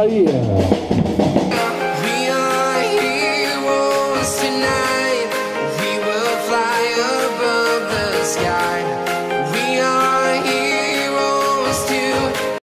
Bahia.